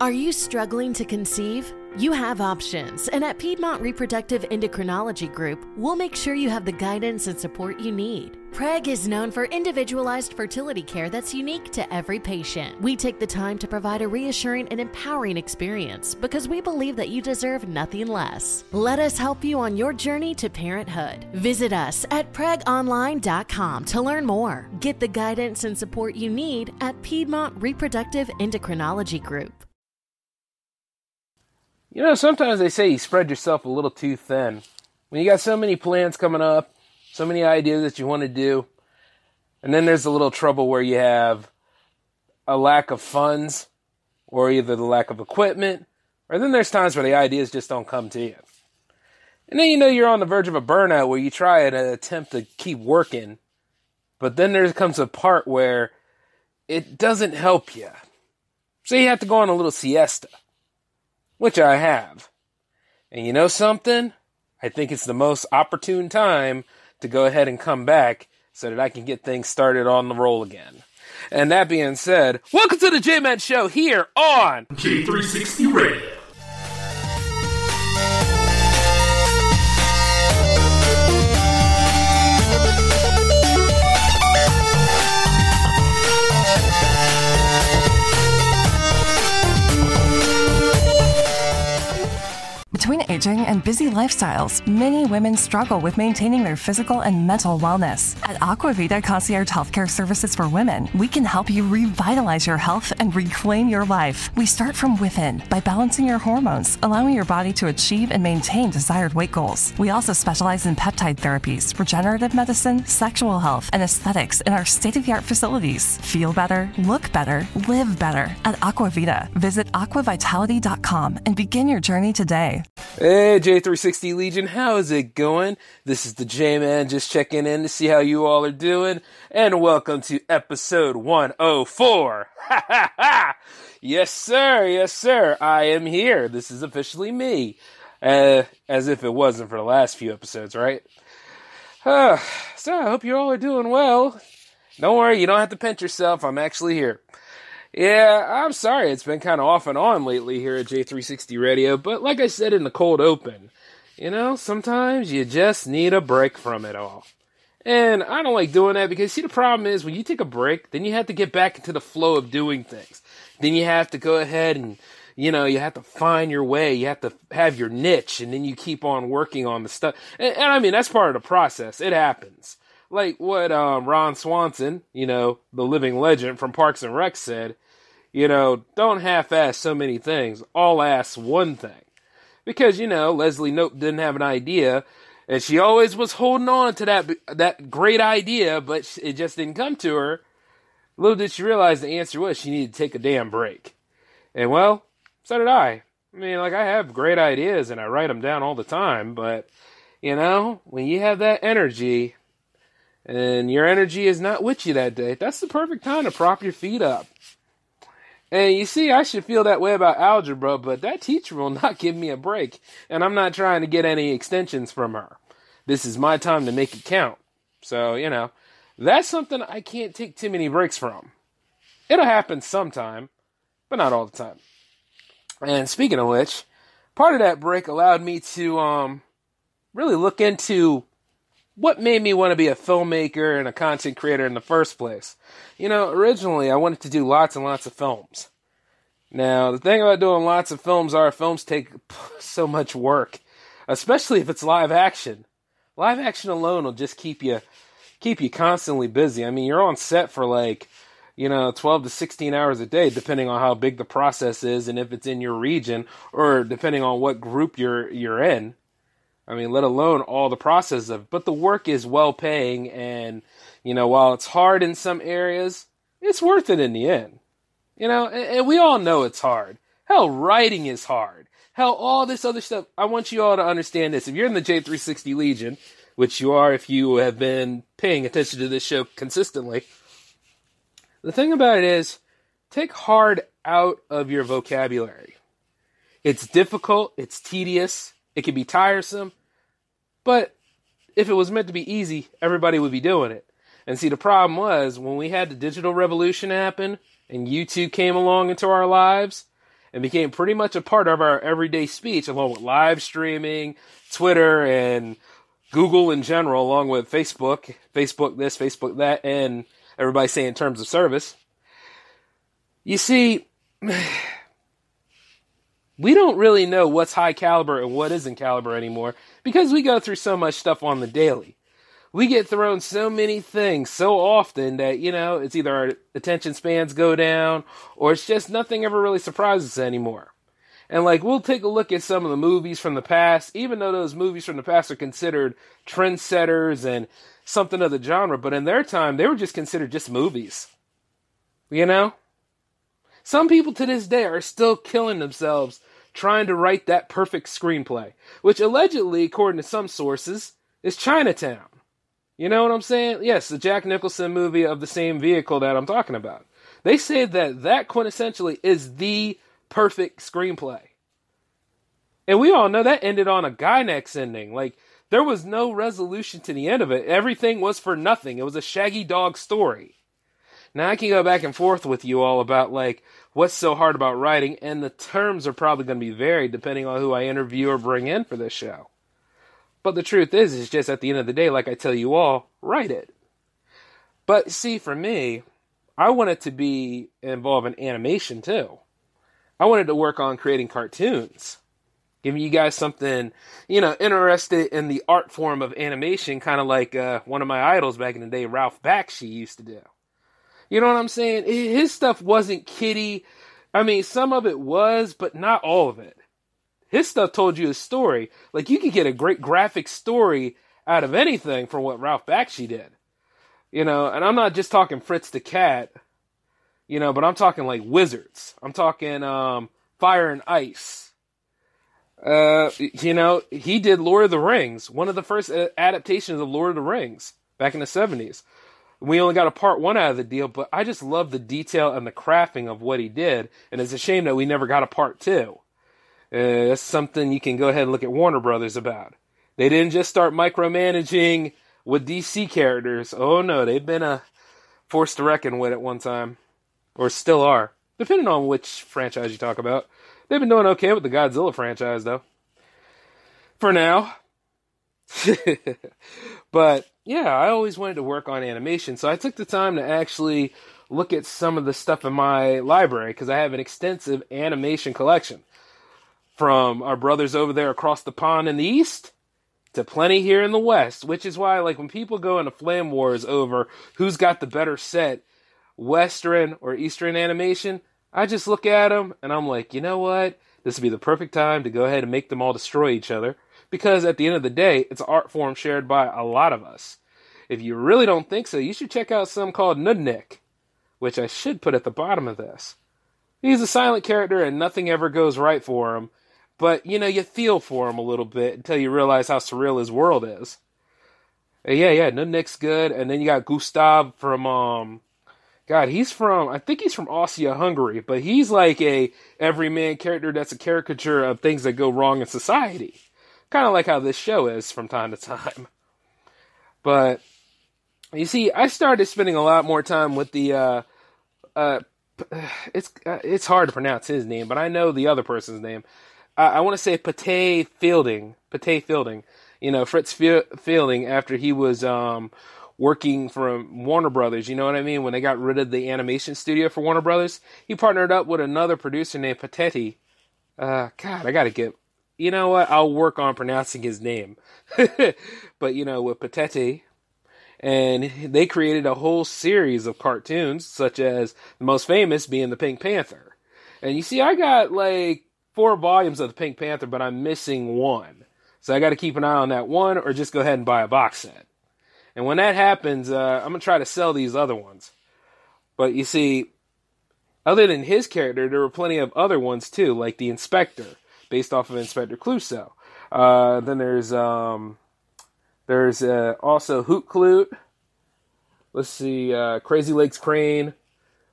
Are you struggling to conceive? You have options, and at Piedmont Reproductive Endocrinology Group, we'll make sure you have the guidance and support you need. Preg is known for individualized fertility care that's unique to every patient. We take the time to provide a reassuring and empowering experience because we believe that you deserve nothing less. Let us help you on your journey to parenthood. Visit us at pregonline.com to learn more. Get the guidance and support you need at Piedmont Reproductive Endocrinology Group. You know, sometimes they say you spread yourself a little too thin. When you got so many plans coming up, so many ideas that you want to do, and then there's a little trouble where you have a lack of funds, or either the lack of equipment, or then there's times where the ideas just don't come to you. And then you know you're on the verge of a burnout where you try and attempt to keep working, but then there comes a part where it doesn't help you. So you have to go on a little siesta which I have. And you know something? I think it's the most opportune time to go ahead and come back so that I can get things started on the roll again. And that being said, welcome to the J Man Show here on J360 Radio. Between aging and busy lifestyles, many women struggle with maintaining their physical and mental wellness. At Aquavita Concierge Healthcare Services for Women, we can help you revitalize your health and reclaim your life. We start from within by balancing your hormones, allowing your body to achieve and maintain desired weight goals. We also specialize in peptide therapies, regenerative medicine, sexual health, and aesthetics in our state of the art facilities. Feel better, look better, live better at Aquavita. Visit aquavitality.com and begin your journey today. Hey, J360 Legion, how is it going? This is the J Man just checking in to see how you all are doing, and welcome to episode 104. Ha ha ha! Yes, sir, yes, sir, I am here. This is officially me. Uh, as if it wasn't for the last few episodes, right? Uh, so, I hope you all are doing well. Don't worry, you don't have to pinch yourself. I'm actually here. Yeah, I'm sorry. It's been kind of off and on lately here at J360 Radio, but like I said in the cold open, you know, sometimes you just need a break from it all. And I don't like doing that because see the problem is when you take a break, then you have to get back into the flow of doing things. Then you have to go ahead and you know, you have to find your way. You have to have your niche and then you keep on working on the stuff. And, and I mean, that's part of the process. It happens like what um, Ron Swanson, you know, the living legend from Parks and Rec said, you know, don't half-ass so many things. All ass one thing. Because, you know, Leslie Knope didn't have an idea, and she always was holding on to that that great idea, but it just didn't come to her. Little did she realize the answer was she needed to take a damn break. And well, so did I. I mean, like I have great ideas and I write them down all the time, but you know, when you have that energy, and your energy is not with you that day, that's the perfect time to prop your feet up. And you see, I should feel that way about algebra, but that teacher will not give me a break, and I'm not trying to get any extensions from her. This is my time to make it count. So, you know, that's something I can't take too many breaks from. It'll happen sometime, but not all the time. And speaking of which, part of that break allowed me to um, really look into what made me want to be a filmmaker and a content creator in the first place. You know, originally I wanted to do lots and lots of films. Now, the thing about doing lots of films are films take so much work, especially if it's live action. Live action alone will just keep you keep you constantly busy. I mean, you're on set for like, you know, 12 to 16 hours a day depending on how big the process is and if it's in your region or depending on what group you're you're in. I mean, let alone all the process of, but the work is well paying. And, you know, while it's hard in some areas, it's worth it in the end. You know, and, and we all know it's hard. Hell, writing is hard. Hell, all this other stuff. I want you all to understand this. If you're in the J360 Legion, which you are if you have been paying attention to this show consistently, the thing about it is, take hard out of your vocabulary. It's difficult, it's tedious, it can be tiresome, but if it was meant to be easy, everybody would be doing it. And see, the problem was when we had the digital revolution happen and YouTube came along into our lives, and became pretty much a part of our everyday speech, along with live streaming, Twitter, and Google in general, along with Facebook, Facebook this, Facebook that, and everybody saying terms of service. You see, we don't really know what's high caliber and what isn't caliber anymore because we go through so much stuff on the daily. We get thrown so many things so often that, you know, it's either our attention spans go down or it's just nothing ever really surprises us anymore. And like, we'll take a look at some of the movies from the past, even though those movies from the past are considered trendsetters and something of the genre, but in their time, they were just considered just movies. You know? Some people to this day are still killing themselves trying to write that perfect screenplay, which allegedly, according to some sources, is Chinatown. You know what I'm saying? Yes, the Jack Nicholson movie of the same vehicle that I'm talking about. They say that that quintessentially is the perfect screenplay. And we all know that ended on a Gainax ending. Like, there was no resolution to the end of it. Everything was for nothing. It was a shaggy dog story. Now I can go back and forth with you all about like what's so hard about writing, and the terms are probably going to be varied depending on who I interview or bring in for this show. But the truth is, is just at the end of the day, like I tell you all, write it. But see, for me, I wanted to be involved in animation too. I wanted to work on creating cartoons, giving you guys something, you know, interested in the art form of animation, kind of like uh, one of my idols back in the day, Ralph Bakshi, used to do. You know what I'm saying? His stuff wasn't kiddie. I mean, some of it was, but not all of it. His stuff told you a story. Like you could get a great graphic story out of anything from what Ralph Bakshi did. You know, and I'm not just talking Fritz the Cat you know, but I'm talking like wizards. I'm talking um, fire and ice. Uh, you know, he did Lord of the Rings, one of the first uh, adaptations of Lord of the Rings back in the 70s. We only got a part one out of the deal, but I just love the detail and the crafting of what he did, and it's a shame that we never got a part two. Uh, that's something you can go ahead and look at Warner Brothers about. They didn't just start micromanaging with DC characters. Oh no, they've been a force to reckon with at one time or still are, depending on which franchise you talk about. They've been doing okay with the Godzilla franchise, though. For now. but yeah, I always wanted to work on animation, so I took the time to actually look at some of the stuff in my library because I have an extensive animation collection. From our brothers over there across the pond in the east to plenty here in the west, which is why, like, when people go into flame wars over who's got the better set, Western or Eastern animation, I just look at them and I'm like, you know what? This would be the perfect time to go ahead and make them all destroy each other because at the end of the day, it's an art form shared by a lot of us. If you really don't think so, you should check out some called Nudnik, which I should put at the bottom of this. He's a silent character and nothing ever goes right for him, but you know, you feel for him a little bit until you realize how surreal his world is. And yeah, yeah, Nudnik's good, and then you got Gustav from um God, he's from I think he's from Austria, Hungary, but he's like a everyman character that's a caricature of things that go wrong in society. Kind of like how this show is from time to time. But you see, I started spending a lot more time with the uh uh it's uh, it's hard to pronounce his name, but I know the other person's name. I, I want to say Pate Fielding, Pate Fielding. You know, Fritz Fielding after he was um working for Warner Brothers. You know what I mean? When they got rid of the animation studio for Warner Brothers, he partnered up with another producer named Patetti. Uh, God, I gotta get. You know what? I'll work on pronouncing his name. but you know, with Patetti, and they created a whole series of cartoons, such as the most famous being the Pink Panther. And you see, I got like four volumes of the Pink Panther, but I'm missing one. So I got to keep an eye on that one, or just go ahead and buy a box set. And when that happens, uh, I'm gonna try to sell these other ones. But you see, other than his character, there were plenty of other ones too, like the Inspector, based off of Inspector Clouseau. Uh, then there's um, there's uh, also Hoot Kloot. Let's see, uh, Crazy Legs Crane,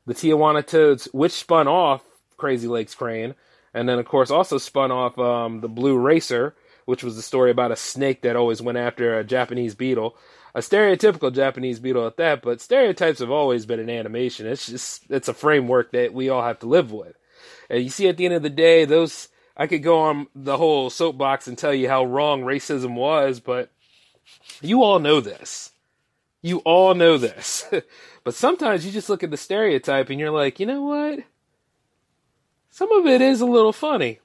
the Tijuana Toads, which spun off Crazy Legs Crane, and then of course also spun off um, the Blue Racer, which was the story about a snake that always went after a Japanese beetle a stereotypical Japanese beetle at that, but stereotypes have always been in animation. It's just it's a framework that we all have to live with. And you see, at the end of the day, those I could go on the whole soapbox and tell you how wrong racism was, but you all know this. You all know this. but sometimes you just look at the stereotype and you're like, you know what? Some of it is a little funny.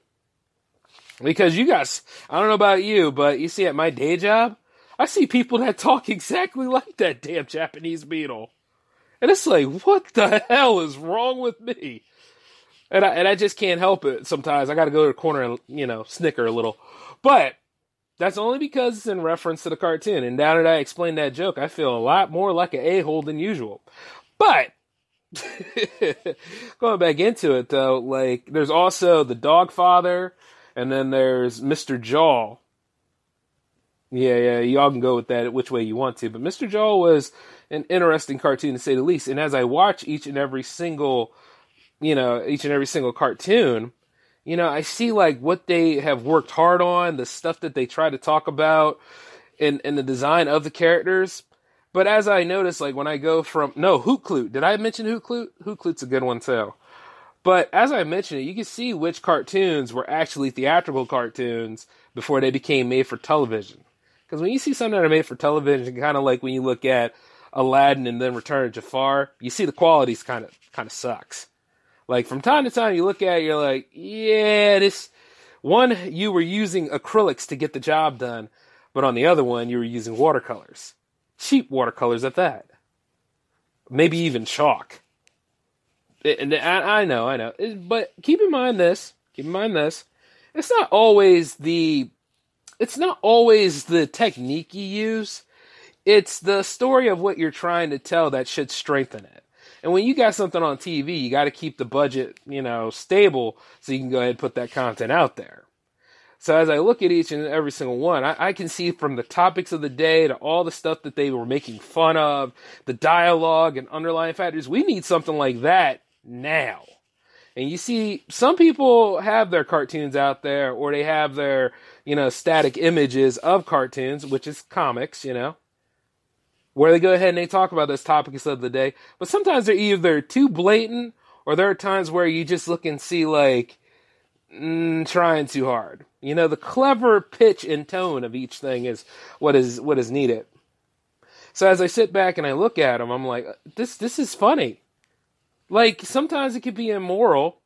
Because you guys, I don't know about you, but you see at my day job, I see people that talk exactly like that damn Japanese beetle. And it's like, what the hell is wrong with me? And I, and I just can't help it sometimes. I got to go to the corner and, you know, snicker a little. But that's only because it's in reference to the cartoon. And now that I explained that joke, I feel a lot more like an a hole than usual. But going back into it though, like there's also the dog father, and then there's Mr. Jaw. Yeah, yeah, y'all can go with that which way you want to. But Mr. Jaw was an interesting cartoon to say the least. And as I watch each and every single, you know, each and every single cartoon, you know, I see like what they have worked hard on, the stuff that they try to talk about, and and the design of the characters. But as I notice, like when I go from no Hoot Kloot, did I mention Hoot Kloot's a good one too. But as I mentioned it, you can see which cartoons were actually theatrical cartoons before they became made for television. Because when you see something that are made for television, kind of like when you look at Aladdin and then Return of Jafar, you see the quality's kind of kind of sucks. Like from time to time, you look at it, you're like, yeah, this one you were using acrylics to get the job done, but on the other one you were using watercolors, cheap watercolors at that, maybe even chalk. And I, know, I know, but keep in mind this. Keep in mind this. It's not always the, it's not always the technique you use. It's the story of what you're trying to tell that should strengthen it. And when you got something on TV, you got to keep the budget, you know, stable so you can go ahead and put that content out there. So as I look at each and every single one, I, I, can see from the topics of the day to all the stuff that they were making fun of, the dialogue and underlying factors. We need something like that now. And you see, some people have their cartoons out there, or they have their, you know, static images of cartoons, which is comics, you know where they go ahead and they talk about those topics of the day. But sometimes they're either too blatant or there are times where you just look and see like mm, trying too hard. You know, the clever pitch and tone of each thing is what is what is needed. So as I sit back and I look at them, I'm like, this this is funny. Like sometimes it could be immoral,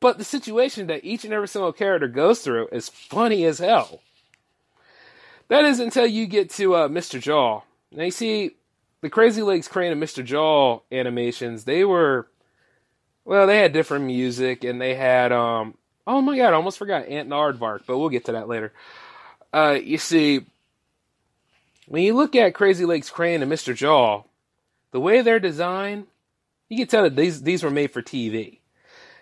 but the situation that each and every single character goes through is funny as hell. That is until you get to uh, Mr. Jaw. Now you see, the Crazy Legs Crane and Mr. Jaw animations, they were, well, they had different music and they had, um, oh my god, I almost forgot Ant and but we'll get to that later. Uh, you see, when you look at Crazy Legs Crane and Mr. Jaw, the way they're designed, you can tell that these these were made for TV.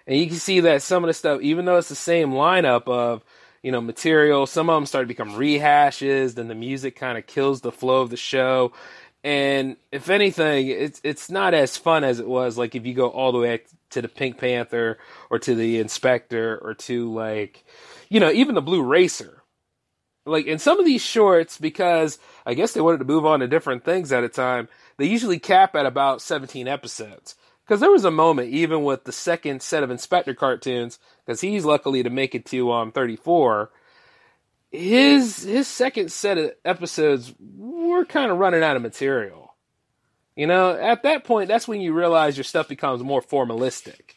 And you can see that some of the stuff, even though it's the same lineup of you know, material. Some of them start to become rehashes. Then the music kind of kills the flow of the show. And if anything, it's it's not as fun as it was like if you go all the way to the Pink Panther or to the Inspector or to like, you know, even the Blue Racer. Like in some of these shorts, because I guess they wanted to move on to different things at a time, they usually cap at about 17 episodes. Because there was a moment, even with the second set of Inspector cartoons, because he's luckily to make it to um 34. His his second set of episodes were kind of running out of material. You know, at that point, that's when you realize your stuff becomes more formalistic.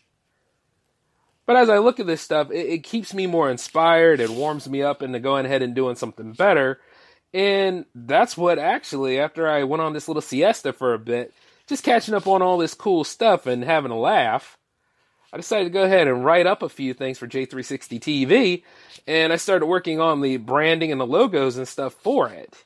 But as I look at this stuff, it, it keeps me more inspired. It warms me up into going ahead and doing something better. And that's what actually, after I went on this little siesta for a bit, just catching up on all this cool stuff and having a laugh, I decided to go ahead and write up a few things for J360 TV, and I started working on the branding and the logos and stuff for it.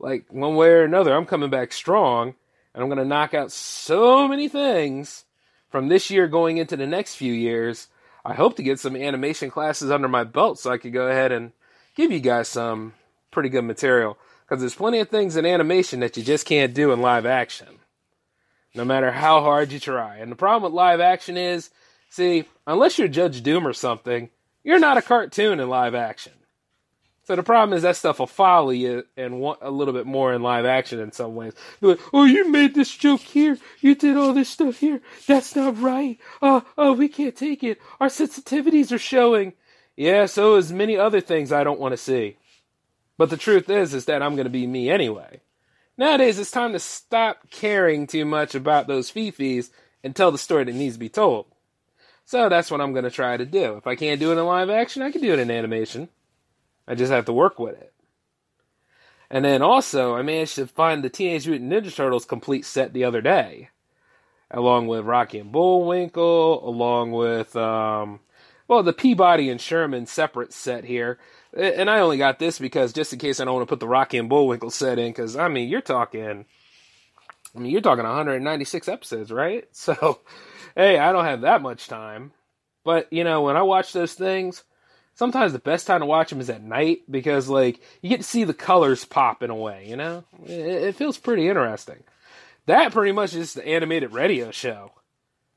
Like, one way or another, I'm coming back strong, and I'm going to knock out so many things from this year going into the next few years. I hope to get some animation classes under my belt so I could go ahead and give you guys some pretty good material. Because there's plenty of things in animation that you just can't do in live action no matter how hard you try. And the problem with live action is, see, unless you're Judge Doom or something, you're not a cartoon in live action. So the problem is that stuff will follow you and want a little bit more in live action in some ways. Like, oh, you made this joke here. You did all this stuff here. That's not right. Oh, oh, we can't take it. Our sensitivities are showing. Yeah, so is many other things I don't want to see. But the truth is, is that I'm going to be me anyway. Nowadays, it's time to stop caring too much about those fifis and tell the story that needs to be told. So that's what I'm going to try to do. If I can't do it in live action, I can do it in animation. I just have to work with it. And then also, I managed to find the Teenage Mutant Ninja Turtles complete set the other day, along with Rocky and Bullwinkle, along with, um, well, the Peabody and Sherman separate set here. And I only got this because just in case I don't want to put the Rocky and Bullwinkle set in, because I mean, you're talking, I mean, you're talking 196 episodes, right? So, hey, I don't have that much time. But, you know, when I watch those things, sometimes the best time to watch them is at night because like you get to see the colors pop in a way you know it, it, feels pretty interesting that pretty much is the animated radio show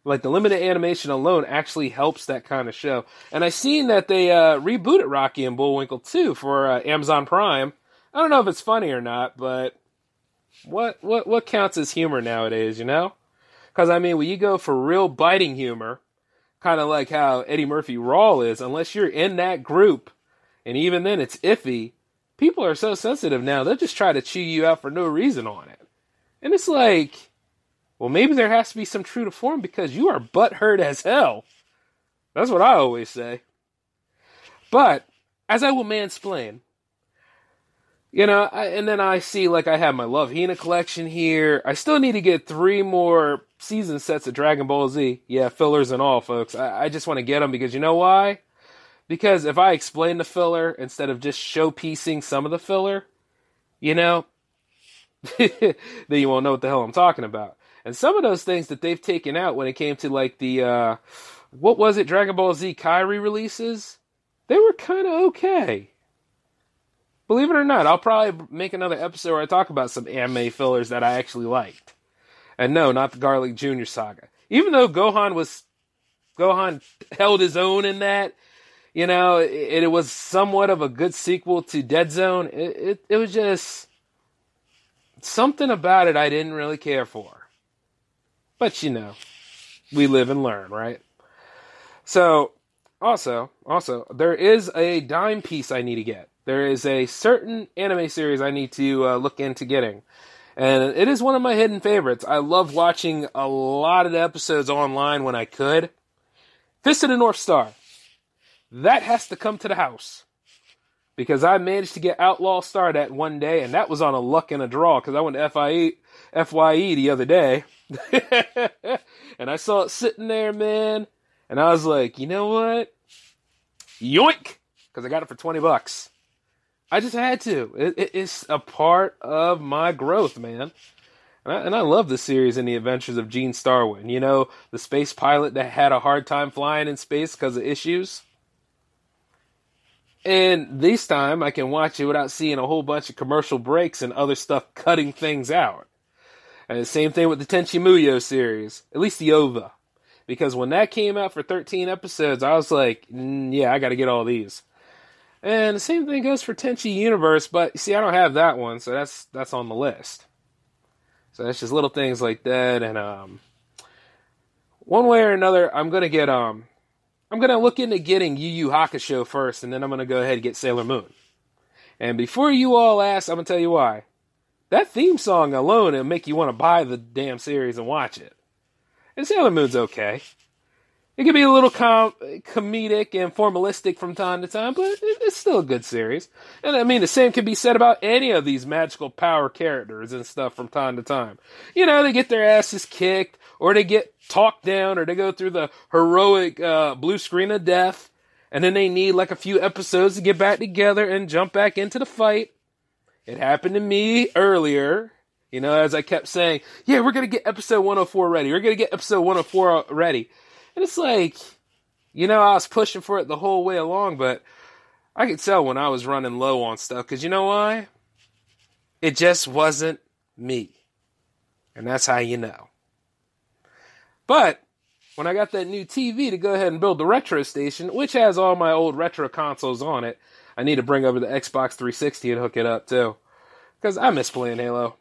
like the limited animation alone actually helps that kind of show. And i seen that they uh, rebooted rocky and bullwinkle too for uh, amazon prime. I don't know if it's funny or not but what what what counts as humor nowadays you know? Because i mean when you go for real biting humor kind of like how Eddie Murphy Raw is, unless you're in that group, and even then it's iffy, people are so sensitive now, they'll just try to chew you out for no reason on it. And it's like, well, maybe there has to be some true to form because you are butthurt as hell. That's what I always say. But, as I will mansplain, you know, I, and then I see like I have my Love Hina collection here. I still need to get three more season sets of Dragon Ball Z. Yeah, fillers and all, folks. I, I just want to get them because you know why? Because if I explain the filler instead of just showpiecing some of the filler, you know, then you won't know what the hell I'm talking about. And some of those things that they've taken out when it came to like the uh what was it, Dragon Ball Z Kyrie releases, they were kind of okay. Believe it or not, I'll probably make another episode where I talk about some anime fillers that I actually liked. And no, not the Garlic Jr. saga. Even though Gohan was Gohan held his own in that, you know, it, it was somewhat of a good sequel to Dead Zone. It, it, it was just something about it I didn't really care for. But you know, we live and learn, right? So, also, also, there is a dime piece I need to get there is a certain anime series I need to uh, look into getting. And it is one of my hidden favorites. I love watching a lot of the episodes online when I could. Fist of the North Star. That has to come to the house. Because I managed to get Outlaw Star that one day, and that was on a luck and a draw, because I went to FIE, FYE the other day. and I saw it sitting there, man. And I was like, you know what? Yoink! Because I got it for 20 bucks. I just had to. It, it, it's a part of my growth, man. And I, and I, love the series and the adventures of Gene Starwind. You know, the space pilot that had a hard time flying in space because of issues. And this time I can watch it without seeing a whole bunch of commercial breaks and other stuff cutting things out. And the same thing with the Tenchi Muyo series, at least the OVA. Because when that came out for 13 episodes, I was like, mm, yeah, I got to get all these. And the same thing goes for Tenchi Universe, but see, I don't have that one, so that's that's on the list. So that's just little things like that, and um, one way or another, I'm gonna get um, I'm gonna look into getting Yu Yu Hakusho first, and then I'm gonna go ahead and get Sailor Moon. And before you all ask, I'm gonna tell you why. That theme song alone will make you want to buy the damn series and watch it. And Sailor Moon's okay. It can be a little com- comedic and formalistic from time to time, but it's still a good series. And I mean, the same can be said about any of these magical power characters and stuff from time to time. You know, they get their asses kicked, or they get talked down, or they go through the heroic uh, blue screen of death, and then they need like a few episodes to get back together and jump back into the fight. It happened to me earlier. You know, as I kept saying, yeah, we're going to get episode 104 ready. We're going to get episode 104 ready. And it's like, you know, I was pushing for it the whole way along, but I could tell when I was running low on stuff because you know why? It just wasn't me. And that's how you know. But when I got that new TV to go ahead and build the retro station, which has all my old retro consoles on it, I need to bring over the Xbox 360 and hook it up too. Because I miss playing Halo.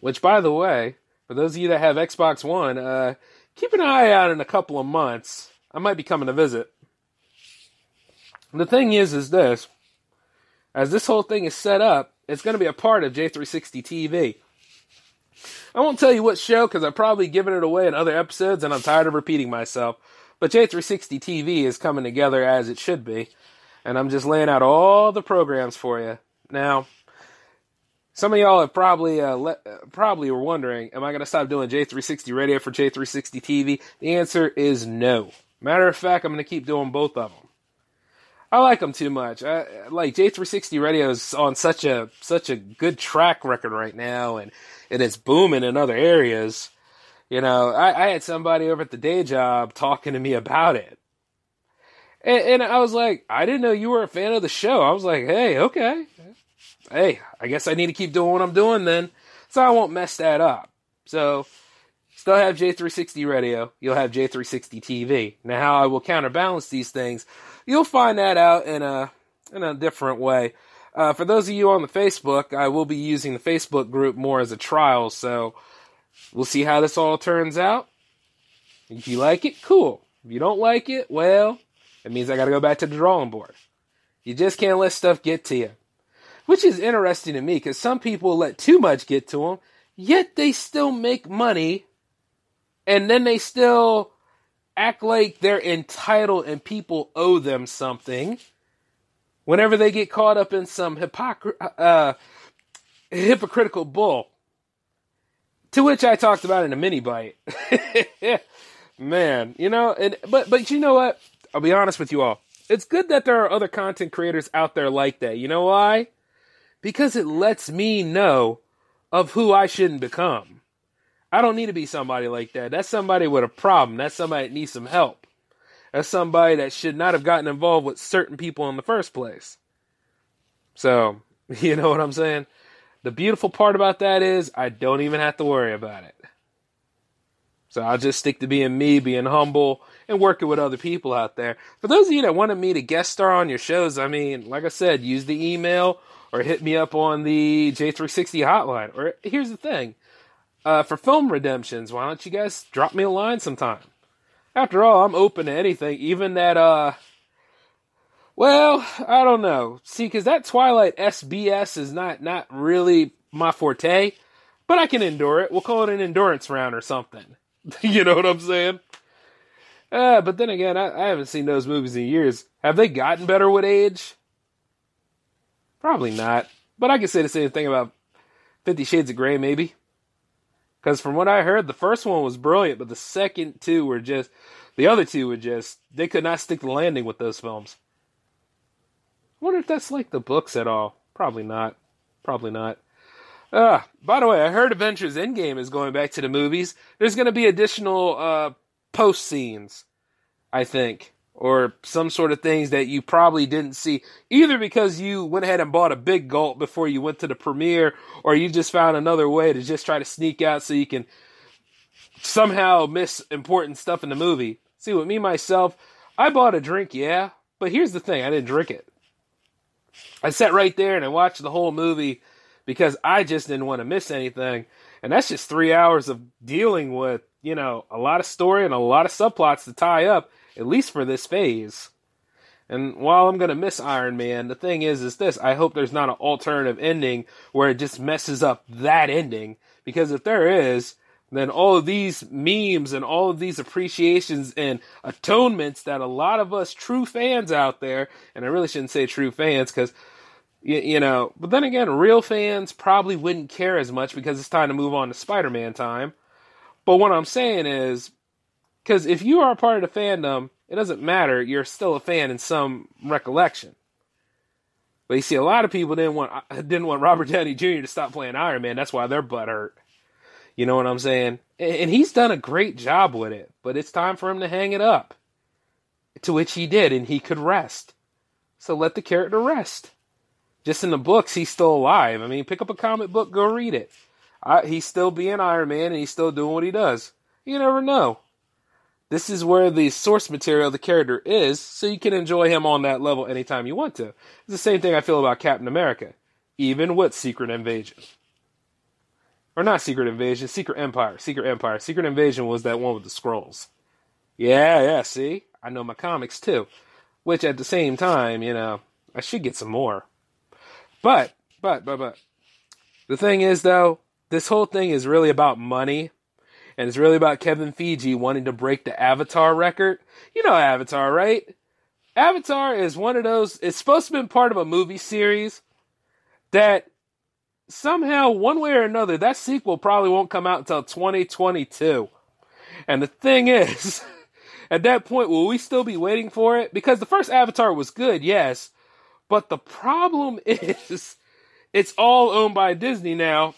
Which, by the way, for those of you that have Xbox One, uh, keep an eye out in a couple of months. I might be coming to visit. The thing is, is this. As this whole thing is set up, it's going to be a part of J360 TV. I won't tell you what show because I've probably given it away in other episodes and I'm tired of repeating myself. But J360 TV is coming together as it should be. And I'm just laying out all the programs for you. Now, some of y'all have probably uh, le- probably were wondering, am I going to stop doing J360 radio for J360 TV? The answer is no. Matter of fact, I'm going to keep doing both of them. I like them too much. I, like J360 Radio is on such a such a good track record right now, and and it's booming in other areas. You know, I, I had somebody over at the day job talking to me about it, and, and I was like, I didn't know you were a fan of the show. I was like, hey, okay, hey, I guess I need to keep doing what I'm doing then, so I won't mess that up. So still have J360 radio, you'll have J360 TV. Now, how I will counterbalance these things, you'll find that out in a in a different way. Uh, for those of you on the Facebook, I will be using the Facebook group more as a trial, so we'll see how this all turns out. If you like it, cool. If you don't like it, well, it means I got to go back to the drawing board. You just can't let stuff get to you. Which is interesting to me because some people let too much get to them, yet they still make money and then they still act like they're entitled and people owe them something whenever they get caught up in some hypocr- uh, hypocritical bull. To which I talked about in a mini bite. Man, you know, and but but you know what? I'll be honest with you all. It's good that there are other content creators out there like that. You know why? Because it lets me know of who I shouldn't become. I don't need to be somebody like that. That's somebody with a problem. That's somebody that needs some help. That's somebody that should not have gotten involved with certain people in the first place. So, you know what I'm saying? The beautiful part about that is I don't even have to worry about it. So I'll just stick to being me, being humble, and working with other people out there. For those of you that wanted me to guest star on your shows, I mean, like I said, use the email or hit me up on the J360 hotline. Or here's the thing uh, for film redemptions, why don't you guys drop me a line sometime? After all, I'm open to anything, even that, uh, well, I don't know. See, because that Twilight SBS is not, not really my forte, but I can endure it. We'll call it an endurance round or something. you know what I'm saying? Uh, but then again, I, I haven't seen those movies in years. Have they gotten better with age? Probably not. But I could say the same thing about Fifty Shades of Grey, maybe. Because from what I heard, the first one was brilliant, but the second two were just, the other two were just, they could not stick the landing with those films. I wonder if that's like the books at all. Probably not. Probably not. Ah, by the way, I heard Avengers Endgame is going back to the movies. There's going to be additional uh, post scenes, I think, or some sort of things that you probably didn't see, either because you went ahead and bought a big gulp before you went to the premiere, or you just found another way to just try to sneak out so you can somehow miss important stuff in the movie. See, with me myself, I bought a drink, yeah, but here's the thing: I didn't drink it. I sat right there and I watched the whole movie because I just didn't want to miss anything. And that's just three hours of dealing with, you know, a lot of story and a lot of subplots to tie up, at least for this phase. And while I'm gonna miss Iron Man, the thing is, is this: I hope there's not an alternative ending where it just messes up that ending. Because if there is, then all of these memes and all of these appreciations and atonements that a lot of us true fans out there, and I really shouldn't say true fans because you, you know, but then again, real fans probably wouldn't care as much because it's time to move on to Spider Man time. But what I'm saying is, because if you are a part of the fandom, it doesn't matter. You're still a fan in some recollection. But you see, a lot of people didn't want uh, didn't want Robert Downey Jr. to stop playing Iron Man. That's why their butt hurt. You know what I'm saying? And he's done a great job with it. But it's time for him to hang it up. To which he did, and he could rest. So let the character rest just in the books, he's still alive. I mean, pick up a comic book, go read it. I, he's still being Iron Man, and he's still doing what he does. You never know. This is where the source material the character is, so you can enjoy him on that level anytime you want to. It's the same thing I feel about Captain America, even with Secret Invasion. Or not Secret Invasion, Secret Empire. Secret Empire. Secret Invasion was that one with the scrolls. Yeah, yeah, see? I know my comics too. Which at the same time, you know, I should get some more. But, but, but, but. The thing is, though, this whole thing is really about money. And it's really about Kevin Feige wanting to break the Avatar record. You know Avatar, right? Avatar is one of those, it's supposed to be part of a movie series that somehow, one way or another, that sequel probably won't come out until 2022. And the thing is, at that point, will we still be waiting for it? Because the first Avatar was good, yes, but the problem is it's all owned by Disney now.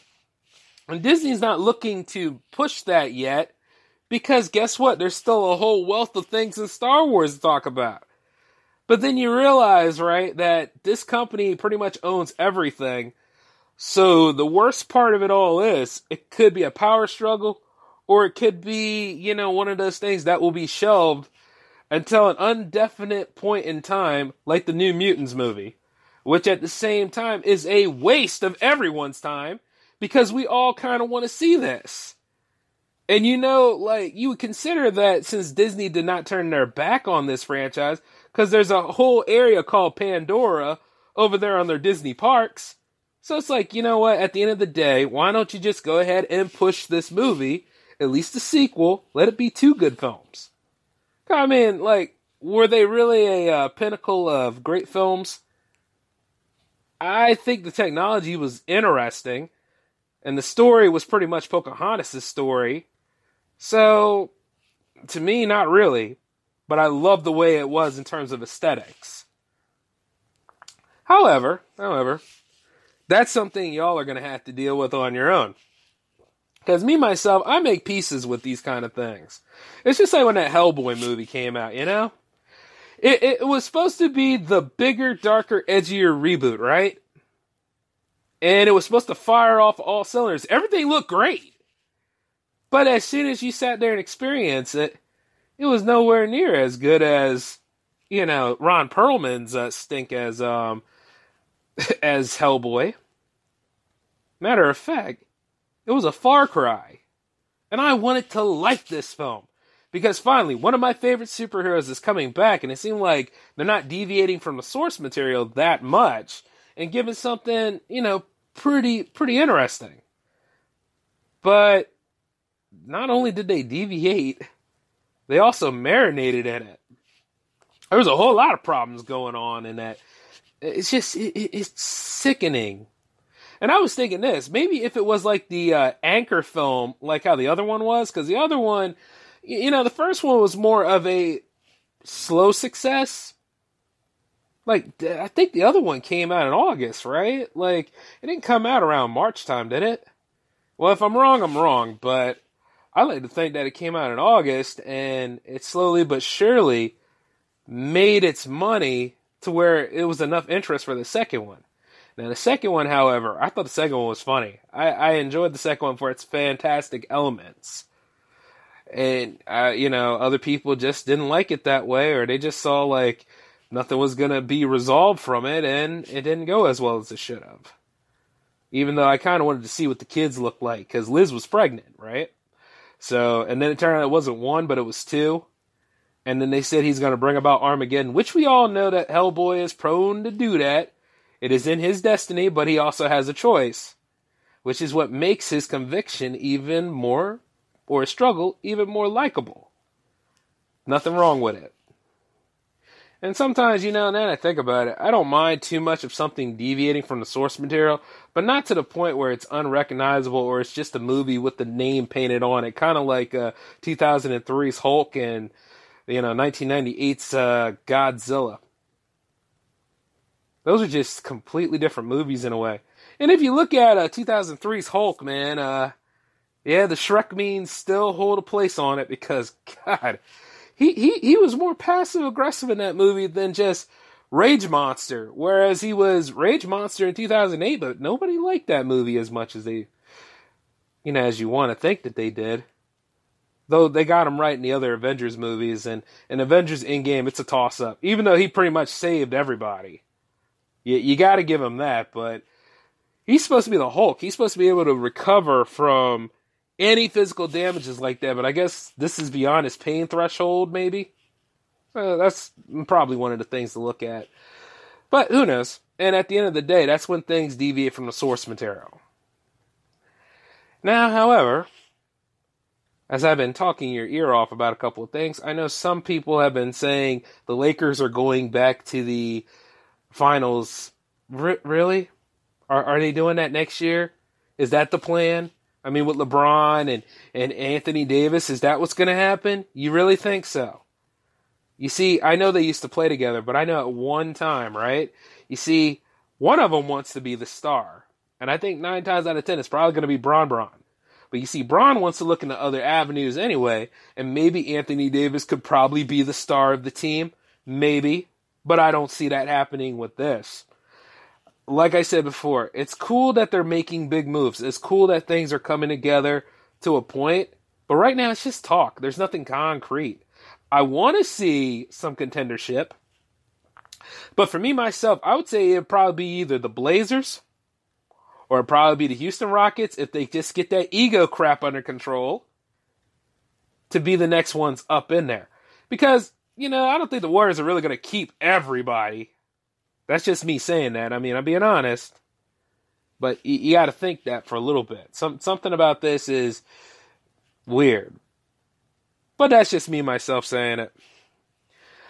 And Disney's not looking to push that yet because guess what? There's still a whole wealth of things in Star Wars to talk about. But then you realize, right, that this company pretty much owns everything. So the worst part of it all is it could be a power struggle or it could be, you know, one of those things that will be shelved until an undefinite point in time, like the New Mutants movie, which at the same time is a waste of everyone's time because we all kind of want to see this. And you know, like, you would consider that since Disney did not turn their back on this franchise, because there's a whole area called Pandora over there on their Disney parks. So it's like, you know what, at the end of the day, why don't you just go ahead and push this movie, at least the sequel, let it be two good films? I mean, like, were they really a uh, pinnacle of great films? I think the technology was interesting, and the story was pretty much Pocahontas' story. So, to me, not really, but I love the way it was in terms of aesthetics. However, however, that's something y'all are going to have to deal with on your own. Because me, myself, I make pieces with these kind of things. It's just like when that Hellboy movie came out, you know? It, it was supposed to be the bigger, darker, edgier reboot, right? And it was supposed to fire off all cylinders. Everything looked great. But as soon as you sat there and experienced it, it was nowhere near as good as, you know, Ron Perlman's uh, stink as, um, as Hellboy. Matter of fact, it was a far cry. And I wanted to like this film. Because finally, one of my favorite superheroes is coming back, and it seemed like they're not deviating from the source material that much and giving something, you know, pretty pretty interesting. But not only did they deviate, they also marinated in it. There was a whole lot of problems going on in that. It's just it, it's sickening and I was thinking this, maybe if it was like the uh, anchor film, like how the other one was, because the other one, you know, the first one was more of a slow success. Like, I think the other one came out in August, right? Like, it didn't come out around March time, did it? Well, if I'm wrong, I'm wrong, but I like to think that it came out in August and it slowly but surely made its money to where it was enough interest for the second one. Now, the second one, however, I thought the second one was funny. I, I enjoyed the second one for its fantastic elements. And, uh, you know, other people just didn't like it that way, or they just saw like nothing was going to be resolved from it, and it didn't go as well as it should have. Even though I kind of wanted to see what the kids looked like, because Liz was pregnant, right? So, and then it turned out it wasn't one, but it was two. And then they said he's going to bring about Armageddon, which we all know that Hellboy is prone to do that it is in his destiny, but he also has a choice, which is what makes his conviction even more, or his struggle, even more likable. Nothing wrong with it. And sometimes, you know, now that I think about it, I don't mind too much of something deviating from the source material, but not to the point where it's unrecognizable or it's just a movie with the name painted on it, kind of like uh, 2003's Hulk and, you know, 1998's uh, Godzilla. Those are just completely different movies in a way. And if you look at uh, 2003's Hulk, man, uh, yeah, the Shrek means still hold a place on it because God, he he he was more passive aggressive in that movie than just Rage Monster. Whereas he was Rage Monster in 2008, but nobody liked that movie as much as they, you know, as you want to think that they did. Though they got him right in the other Avengers movies, and in Avengers Endgame, it's a toss up. Even though he pretty much saved everybody, you, you got to give him that. But he's supposed to be the Hulk. He's supposed to be able to recover from any physical damages like that. But I guess this is beyond his pain threshold, maybe. Uh, that's probably one of the things to look at. But who knows? And at the end of the day, that's when things deviate from the source material. Now, however, as I've been talking your ear off about a couple of things, I know some people have been saying the Lakers are going back to the finals. R- really? Are, are they doing that next year? Is that the plan? I mean, with LeBron and, and Anthony Davis, is that what's going to happen? You really think so? You see, I know they used to play together, but I know at one time, right? You see, one of them wants to be the star. And I think nine times out of ten, it's probably going to be Bron Bron. But you see, Bron wants to look into other avenues anyway, and maybe Anthony Davis could probably be the star of the team. Maybe. But I don't see that happening with this. Like I said before, it's cool that they're making big moves. It's cool that things are coming together to a point. But right now, it's just talk. There's nothing concrete. I want to see some contendership. But for me, myself, I would say it'd probably be either the Blazers or it'd probably be the Houston Rockets if they just get that ego crap under control to be the next ones up in there. Because, you know, I don't think the Warriors are really going to keep everybody. That's just me saying that. I mean, I'm being honest. But you, you got to think that for a little bit. Some something about this is weird. But that's just me myself saying it.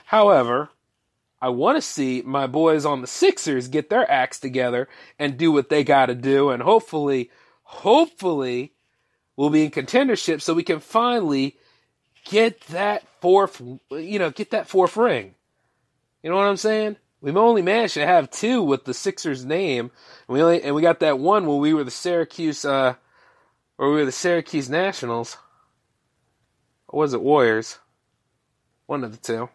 However, I want to see my boys on the Sixers get their acts together and do what they got to do, and hopefully, hopefully, we'll be in contendership so we can finally get that fourth, you know, get that fourth ring. You know what I'm saying? We've only managed to have two with the Sixers name, and we only and we got that one when we were the Syracuse, uh, or we were the Syracuse Nationals. Or was it Warriors? One of the two.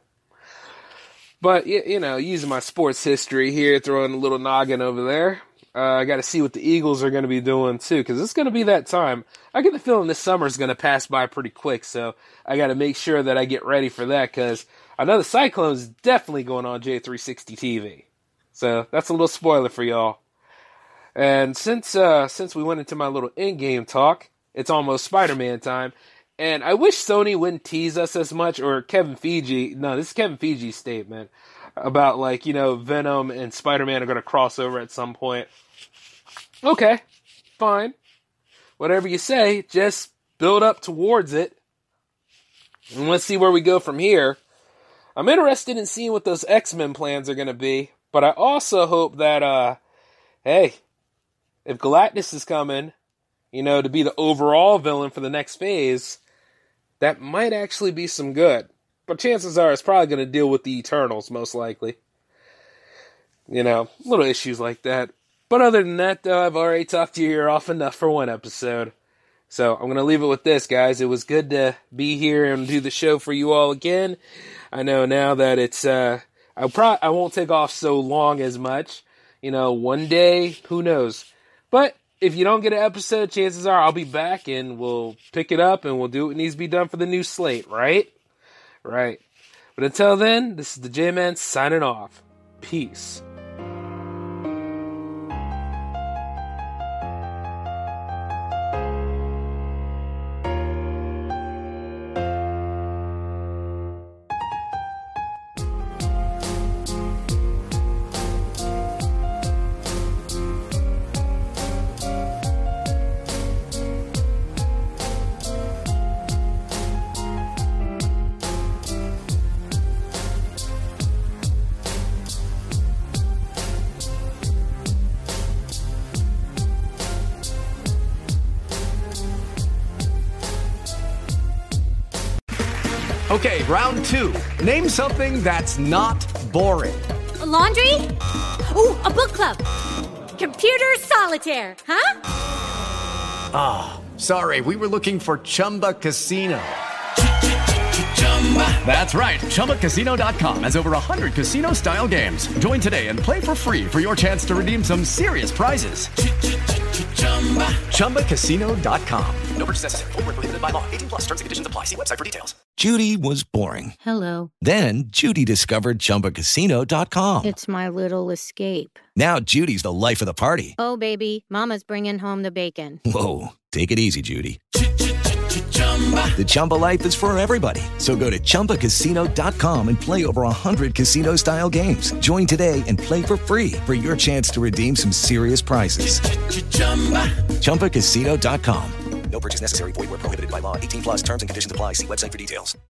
But you know, using my sports history here, throwing a little noggin over there. Uh, I got to see what the Eagles are going to be doing too, because it's going to be that time. I get the feeling this summer is going to pass by pretty quick, so I got to make sure that I get ready for that. Because I cyclone is definitely going on J360 TV, so that's a little spoiler for y'all. And since uh, since we went into my little in-game talk, it's almost Spider-Man time, and I wish Sony wouldn't tease us as much, or Kevin Feige. No, this is Kevin Feige's statement about like you know Venom and Spider Man are going to cross over at some point. Okay, fine, whatever you say. Just build up towards it, and let's see where we go from here. I'm interested in seeing what those X Men plans are going to be, but I also hope that uh, hey, if Galactus is coming, you know, to be the overall villain for the next phase that might actually be some good. But chances are it's probably going to deal with the Eternals, most likely. You know, little issues like that. But other than that, though, I've already talked to you off enough for one episode. So I'm going to leave it with this, guys. It was good to be here and do the show for you all again. I know now that it's, uh, I pro- I won't take off so long as much. You know, one day, who knows? But if you don't get an episode, chances are I'll be back and we'll pick it up and we'll do what needs to be done for the new slate, right? Right. But until then, this is the J Man signing off. Peace. Okay, round two. Name something that's not boring. A laundry? Ooh, a book club. Computer solitaire, huh? Ah, oh, sorry, we were looking for Chumba Casino. That's right. ChumbaCasino.com has over 100 casino style games. Join today and play for free for your chance to redeem some serious prizes. ChumbaCasino.com. No purchase necessary. Full prohibited by law. 18 plus terms and conditions apply. See website for details. Judy was boring. Hello. Then Judy discovered ChumbaCasino.com. It's my little escape. Now Judy's the life of the party. Oh, baby, Mama's bringing home the bacon. Whoa, take it easy, Judy. The Chumba life is for everybody. So go to ChumbaCasino.com and play over 100 casino style games. Join today and play for free for your chance to redeem some serious prizes. ChumbaCasino.com. No purchase necessary. Void where prohibited by law. 18 plus terms and conditions apply. See website for details.